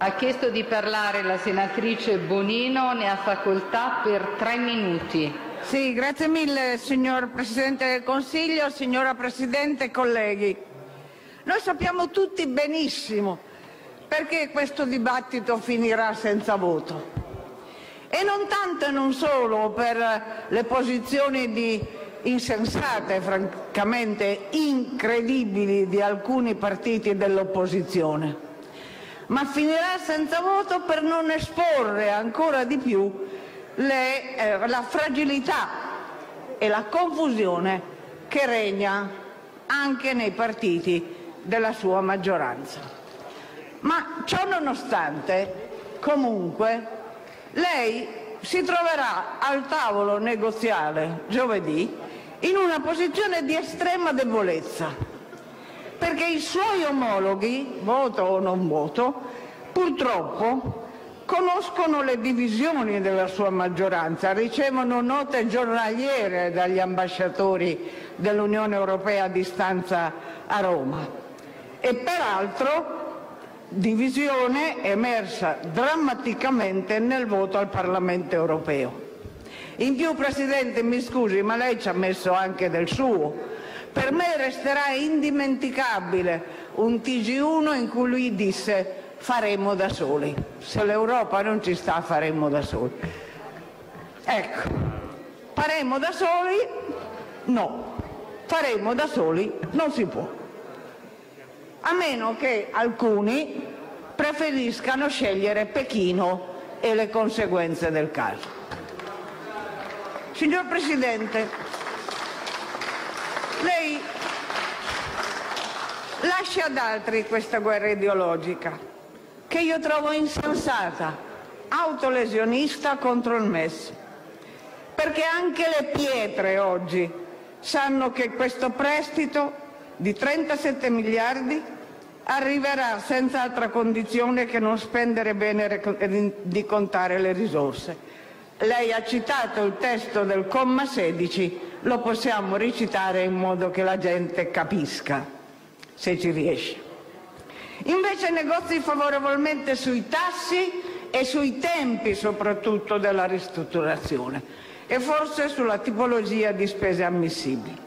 Ha chiesto di parlare la senatrice Bonino, ne ha facoltà per tre minuti. Sì, grazie mille signor Presidente del Consiglio, signora Presidente, colleghi. Noi sappiamo tutti benissimo perché questo dibattito finirà senza voto. E non tanto e non solo per le posizioni di insensate, francamente incredibili di alcuni partiti dell'opposizione ma finirà senza voto per non esporre ancora di più eh, la fragilità e la confusione che regna anche nei partiti della sua maggioranza. Ma ciò nonostante, comunque, lei si troverà al tavolo negoziale giovedì in una posizione di estrema debolezza perché i suoi omologhi, voto o non voto, purtroppo conoscono le divisioni della sua maggioranza, ricevono note giornaliere dagli ambasciatori dell'Unione Europea a distanza a Roma e peraltro divisione emersa drammaticamente nel voto al Parlamento europeo. In più, Presidente, mi scusi, ma lei ci ha messo anche del suo per me resterà indimenticabile un TG1 in cui lui disse faremo da soli. Se l'Europa non ci sta faremo da soli. Ecco, faremo da soli? No, faremo da soli non si può. A meno che alcuni preferiscano scegliere Pechino e le conseguenze del caso. Signor Presidente, lei lascia ad altri questa guerra ideologica, che io trovo insensata, autolesionista contro il MES. Perché anche le pietre oggi sanno che questo prestito di 37 miliardi arriverà senza altra condizione che non spendere bene e di contare le risorse. Lei ha citato il testo del comma 16, lo possiamo recitare in modo che la gente capisca, se ci riesce. Invece negozi favorevolmente sui tassi e sui tempi soprattutto della ristrutturazione e forse sulla tipologia di spese ammissibili.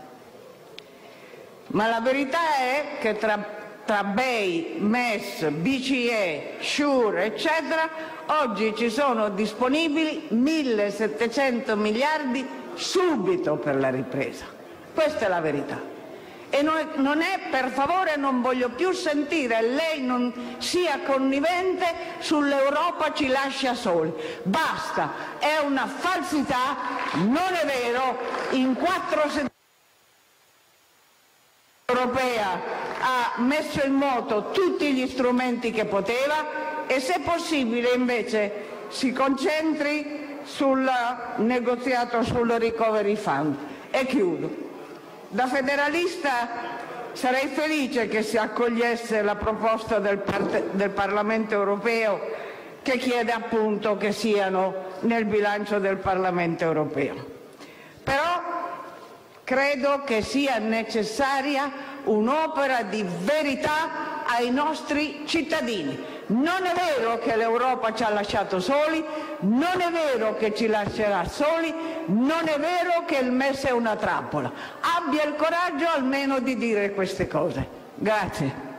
Ma la verità è che tra tra BEI, MES, BCE, SURE, eccetera, oggi ci sono disponibili 1.700 miliardi subito per la ripresa. Questa è la verità. E non è, per favore, non voglio più sentire lei non sia connivente sull'Europa ci lascia soli. Basta, è una falsità, non è vero, in quattro settimane europea ha messo in moto tutti gli strumenti che poteva e se possibile invece si concentri sul negoziato sul recovery fund. E chiudo. Da federalista sarei felice che si accogliesse la proposta del, del Parlamento europeo che chiede appunto che siano nel bilancio del Parlamento europeo. Però credo che sia necessaria un'opera di verità ai nostri cittadini. Non è vero che l'Europa ci ha lasciato soli, non è vero che ci lascerà soli, non è vero che il MES è una trappola. Abbia il coraggio almeno di dire queste cose. Grazie.